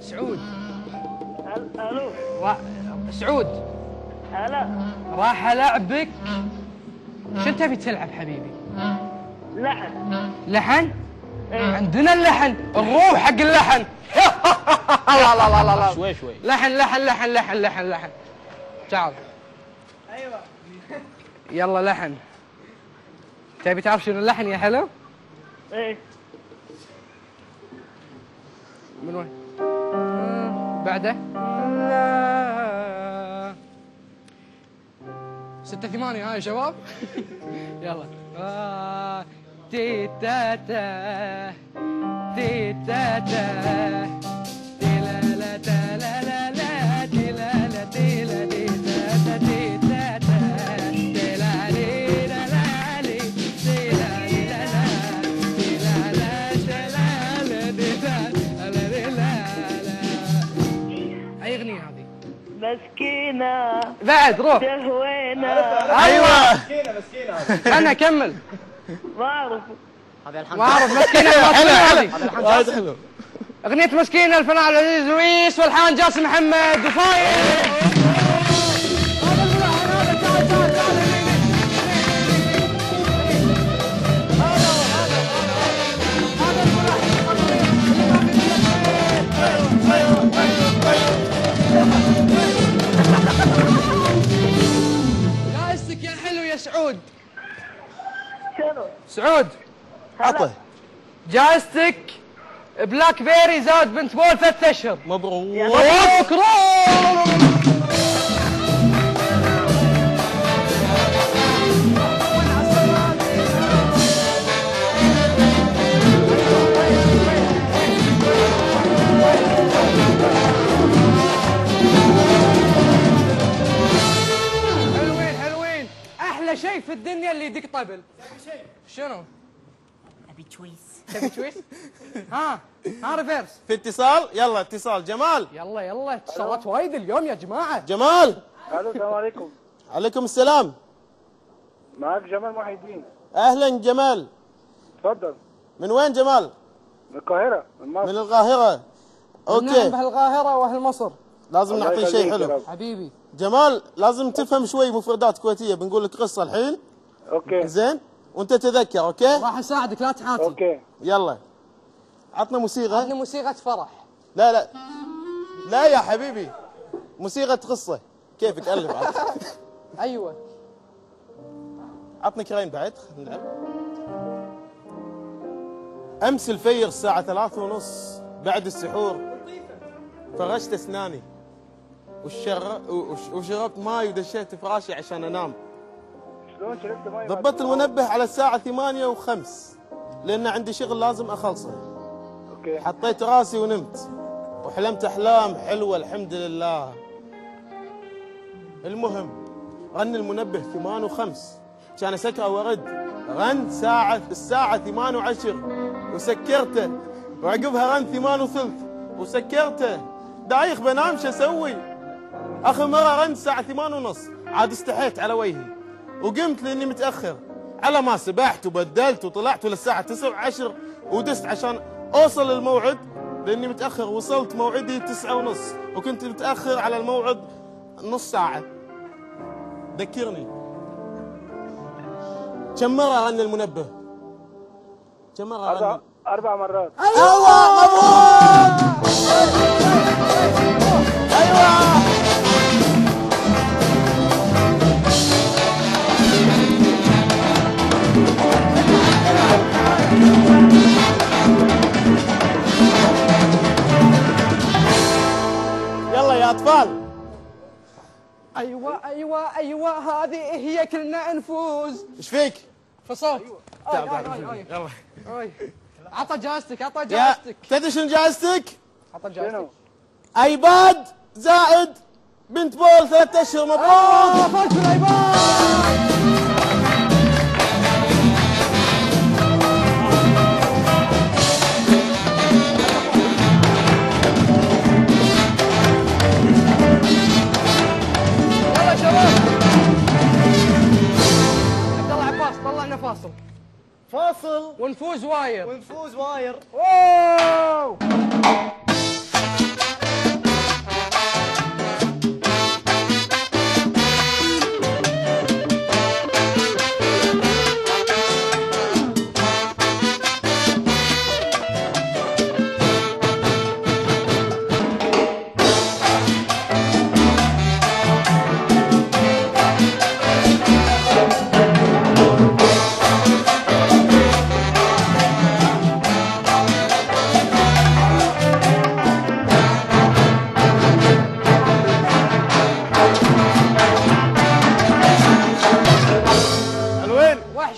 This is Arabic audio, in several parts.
سعود. هل- ألو. را... سعود. هلا. راح ألعبك. شو تبي تلعب حبيبي؟ لحن. لحن؟ إيه. عندنا اللحن. الروح حق اللحن. لا لا لا لا لا. شوي شوي. لحن لحن لحن لحن لحن لحن. تعال أيوه. يلا لحن. تبي تعرف شنو اللحن يا حلو؟ إيه. من وين؟ بعده؟ لا ستة ثمانية هاي شباب يلا آه، تي تا تا تي تا تا مسكينة. بعد روح. تهوينا أيوه. مسكينة مسكينة. أنا كمل ما اعرف هذا ما اعرف مسكينة حلو وايد حلو. أغنية مسكينة الفنان عبد العزيز لويس والحان جاسم محمد. وفايز. عطه جائزتك بلاك بيري زاد بنت بول ثلاث أشهر. مبروك. مبروك. شيء في الدنيا اللي يدق طبل. شنو؟ ابي choice تبي twist؟ ها ها reverse في اتصال؟ يلا اتصال. جمال. يلا يلا. اتصالات وايد اليوم يا جماعة. جمال. ألو السلام عليكم. عليكم السلام. معك جمال محي الدين أهلا جمال. تفضل. من وين جمال؟ من القاهرة من مصر. من القاهرة. نعم okay باهل القاهرة وأهل مصر. لازم نعطيه شيء حلو. رب. حبيبي. جمال لازم تفهم شوي مفردات كويتية. بنقول لك قصة الحين. okay. زين؟ وانت تذكر okay؟ راح أساعدك لا تحاتي. okay. يلا. عطنا موسيقى. عطني موسيقى فرح. لا لا. لا يا حبيبي. موسيقى قصه كيفك؟ ألف عاد. أيوه. عطني كريم بعد خلينا نلعب. أمس الفير الساعة ثلاثة ونص بعد السحور. فرشت أسناني. وشر... وش- وشربت ماي ودشيت فراشي عشان أنام. ضبطت المنبه على الساعة ثمانية وخمس لأن عندي شغل لازم أخلصه. okay. حطيت راسي ونمت. وحلمت أحلام حلوة الحمد لله. المهم غن المنبه ثمان وخمس. كان أسكره وأرد غن ساعة الساعة ثمان وعشر. وسكرته وعقبها غن ثمان وثلث. وسكرته دايخ بنام شو أسوي؟ آخر مرة غن الساعة ثمان ونص. عاد استحيت على وجهي. وقمت لأني متأخر. على ما سبحت وبدلت وطلعت للساعه 9 10 ودست عشان أوصل الموعد لأني متأخر. وصلت موعدي 9 ونص وكنت متأخر على الموعد نص ساعة. ذكرني. كم مرة غنى المنبه؟ كم مرة غنى أربع مرات. أيوه مبروك! أيوه! يلا يا اطفال أيوه أيوه أيوه هذه هي كلنا نفوز. إيش فيك؟ تعال آي، آي، يلا. عطى جائزتك عطى يا جائزتك تدري شنو جائزتك؟ عطى جائزتك شنو؟ آيباد زائد بنت بول ثلاث أشهر مبروك. آه، فوز بالآيباد. ونفوز واير. ونفوز واير. اوه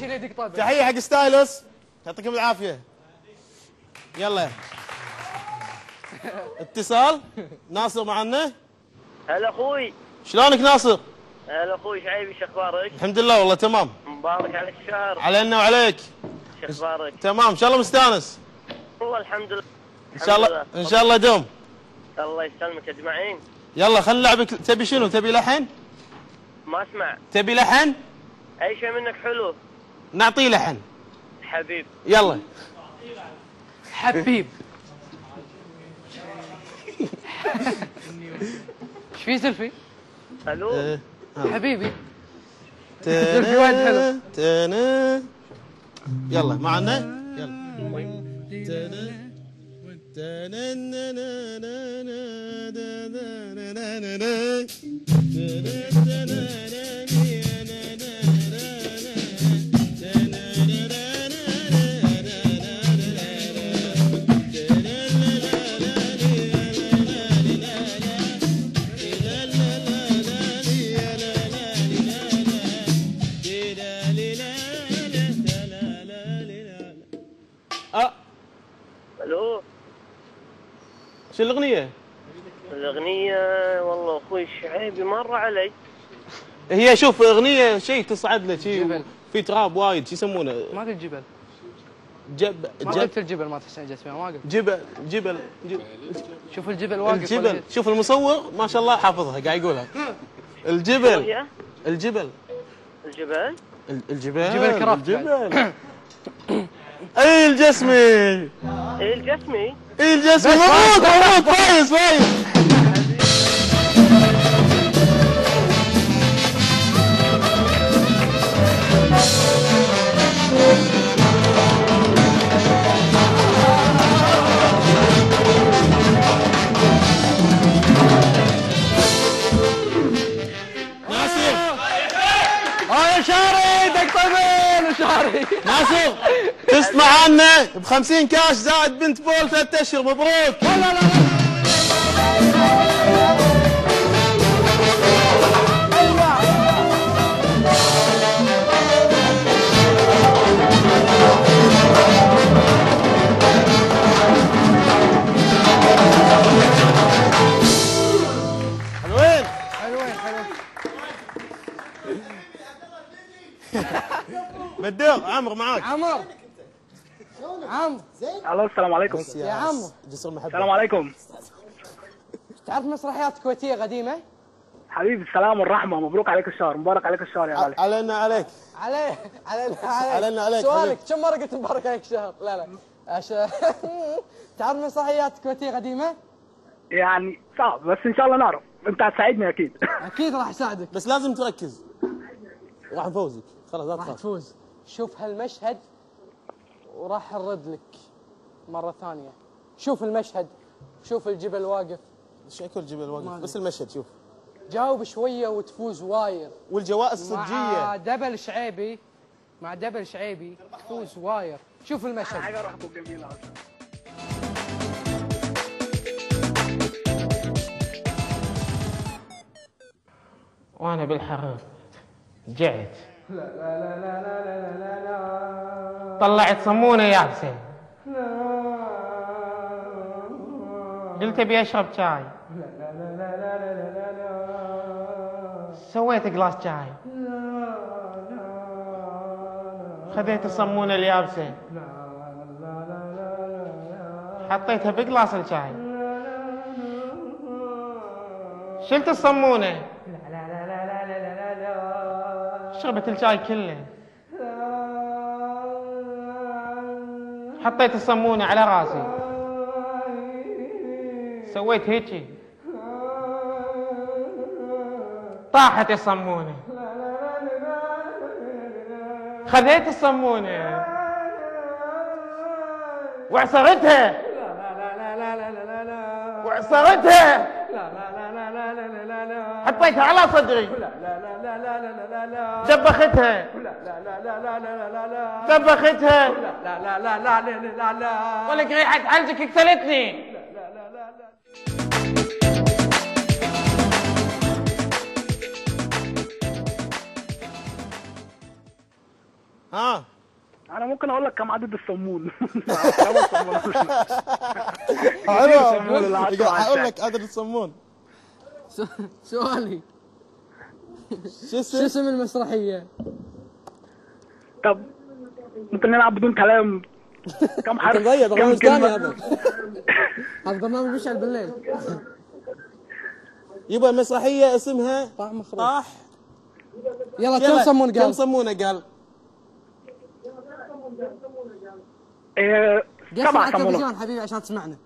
يلا بس. تحية حق ستايلوس. يعطيكم العافية. يلا. اتصال. ناصر معنا. هلا أخوي. شلونك ناصر؟ هلا أخوي شعيبي شو أخبارك؟ الحمد لله والله تمام. مبارك عليك الشهر. علينا وعليك. شو أخبارك؟ تمام. إن شاء الله مستانس. والله الحمد لله. إن شاء الله إن شاء الله دوم. الله يسلمك أجمعين. يلا خلينا نلعبك تبي شنو؟ تبي لحن؟ ما أسمع. تبي لحن؟ أي شيء منك حلو. نعطيه لحن. حبيب. يلا. حبيب. إيش في سلفي؟ ألو إيه. حبيبي. تنا- وايد حلو. تنا. يلا معنا؟ يلا. تنا- آه، الأغنية؟ الأغنية والله أخوي شعيبي مر علي. هي شوف أغنية شيء تصعد له شيء جبل. في تراب وايد شو يسمونه؟ ما قلت جبل. جب ما جب قلت الجبل ما تحسن جت فيها ما قلت. جبل جبل جبل شوف الجبل واقف الجبل. شوف المصور ما شاء الله حافظها قاعد يقولها. الجبل. الجبل. الجبل؟ ال- الجبل. جبل كرافت الجبل. أي الجسمي. الجسمي اي الجسمي. مبروك مبروك فايز فايز ناصر آه يا شاري دق معانا ب 50 كاش زائد بنت بول ثلاث أشهر مبروك. حلوين. حلوين حلوين. بدوق عمرو معاك. عمر. عمرو ألو السلام عليكم. يا عمرو جسر المحبه السلام عليكم. تعرف مسرحيات كويتية قديمة؟ حبيبي السلام والرحمة. مبروك عليك الشهر. مبارك عليك الشهر يا غالي. علينا عليك. عليه علينا عليك. علينا عليك، سؤالك كم مرة قلت مبارك عليك شهر؟ لا لا. أش... تعرف مسرحيات كويتية قديمة؟ يعني صعب بس إن شاء الله نعرف. أنت هتساعدني أكيد. أكيد راح أساعدك. بس لازم تركز. راح نفوزك. خلاص لا راح تفوز. شوف هالمشهد. وراح نرد لك مرة ثانية. شوف المشهد شوف الجبل واقف. شكل الجبل واقف؟ بس المشهد شوف. جاوب شوية وتفوز واير. والجوائز مع صجية. دبل شعيبي مع دبل شعيبي تفوز واير. شوف المشهد. حاجة روحكم جميلة وأنا بالحرام جعت. طلعت صمونه يا حسين قلت ابي اشرب شاي سويت قلاص شاي خذيت الصمونه اليابسه حطيتها بقلاص الشاي شلت الصمونه شربت الشاي كله حطيت الصمونة على راسي. سويت هيجي. طاحت الصمونة خذيت الصمونة وعصرتها. وعصرتها. حطيتها على صدري دبختها دبختها ولك ريحة حلجك اكسلتني ها أنا ممكن أقول لك كم عدد الصمون حلو هقول. لك عدد الصمون سؤالي. شو شو اسم المسرحية؟ طب ممكن نلعب بدون كلام. كم حرف؟ كم برنامج كلمة؟ ثاني هذا هذا برنامج مشعل بالليل. يبقى المسرحية اسمها طاح مخرج. طاح. يلا كم صمون كم قال؟ صمونه قال. إيه، قفل سبعة على صمونات التلفزيون حبيبي عشان تسمعنا.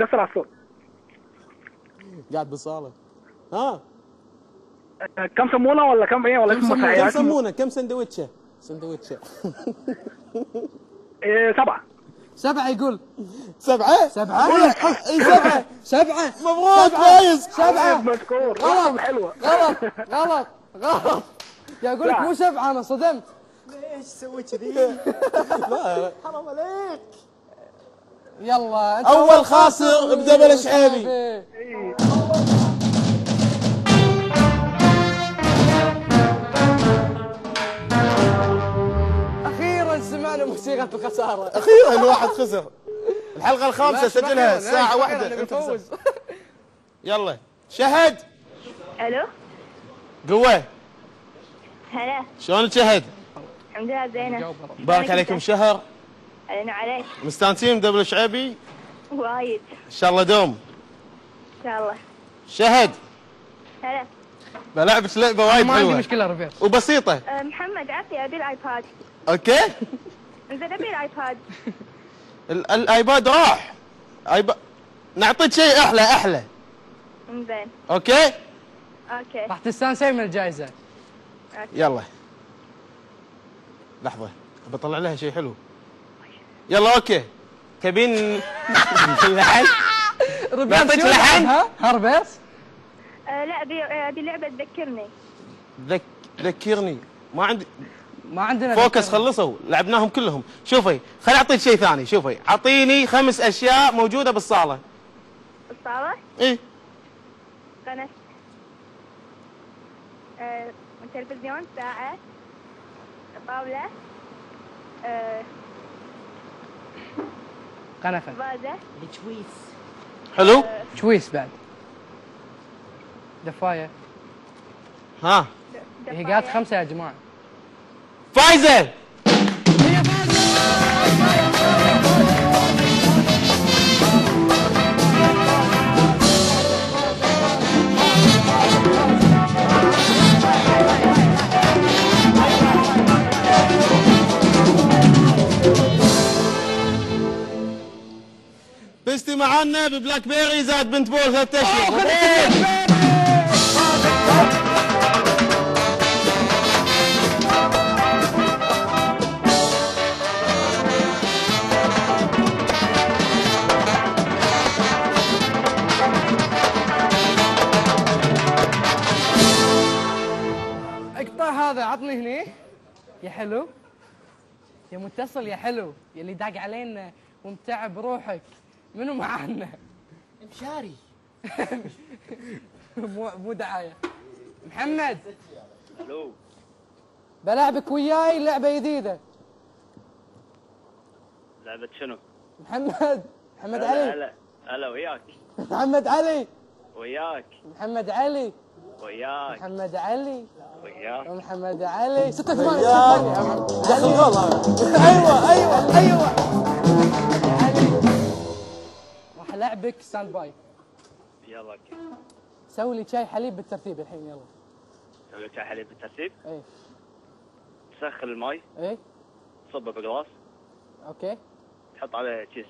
قصر على الصوت. قاعد بالصاله ها؟ كم صمونة ولا كم إيه ولا كم اسم صمونة؟ كم؟ صمونه كم سندوتشة؟ سندوتشة. إيه، سبعة. سبعة يقول. سبعة؟ سبعة؟ اي سبعة. سبعة. مبروك فايز سبعة. مشكور غلط. حلوة. غلط. غلط. غلط. يا أقول لك. مو سبعة أنا صدمت. لا حرام عليك. يلا انت أول خاسر بدبل شعيبي. الخسارة أخيرا الواحد خسر؟ الحلقة الخامسة سجلها الساعة واحدة. انت. خسرت. يلا. شهد. ألو؟ قوة. هلا. شلونك شهد؟ الحمد لله زينة. مبارك عليكم شهر. علينا عليك. مستانسين بدبل شعيبي. وايد. إن شاء الله دوم. إن شاء الله. شهد. هلا. بلعبك لعبة وايد ما عندي حلوة. مشكلة ربيع. وبسيطة. أه، محمد عطي أبي ال iPad. okay. إنزين ابي ال iPad. ال- ال iPad راح. iPad نعطيك شيء أحلى أحلى. إنزين. okay؟ okay. راح تستانسين من الجائزة. يلا. لحظة بطلع لها شيء حلو. يلا okay. تبين اللحن ربيع نعطيك لحن؟ هربس أه لا ابي أبي لعبة تذكرني. ذك... ذكرني. ما عندي ما عندنا فوكس. خلصوا لعبناهم كلهم. شوفي خليني أعطيك شيء ثاني شوفي. أعطيني خمس أشياء موجودة بالصالة. الصالة إيه. قناة أه تلفزيون ساعة. طاولة. أه قنفة. فازة. بتشويس حلو؟ شويس بعد. دفاية. ها. هي قالت خمسة يا جماعة. Weise! بيستي معانا ببلاك بيري زاد بنت بول 13 هذا عطني هني. يا حلو. يا متصل يا حلو. يا اللي داق علينا ومتعب روحك منو معانا؟ مشاري. مو مو دعاية. محمد. ألو بلعبك وياي لعبة جديدة. لعبة شنو؟ محمد. محمد علي. هلا هلا وياك. محمد علي. وياك. محمد علي. وياك. محمد علي. وياك. ومحمد علي. ستة ثمانية يا دخل جول هذا أيوه أيوه أيوه علي راح ألعبك ستاند باي يلا أوكي. سوي لي شاي حليب بالترتيب الحين يلا. سوي لك شاي حليب بالترتيب؟ إيه. تسخن الماي. إيه. تصبه بقلاص أوكي. تحط عليه تشيز